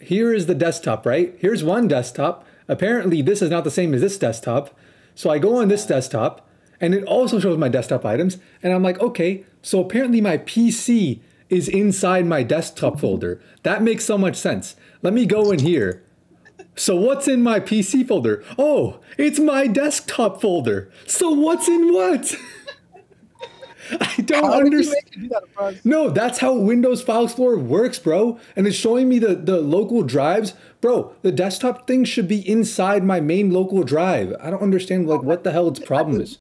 here is the desktop, right? Here's one desktop. Apparently, this is not the same as this desktop. So I go on this desktop, and it also shows my desktop items. And I'm like, okay, so apparently my PC is inside my desktop folder. That makes so much sense. Let me go in here. So what's in my PC folder? Oh, it's my desktop folder. So what's in what? I don't How did you understand. make it do that? No, that's how Windows File Explorer works, bro. And it's showing me the, the local drives. Bro, the desktop thing should be inside my main local drive. I don't understand like what the hell its problem is.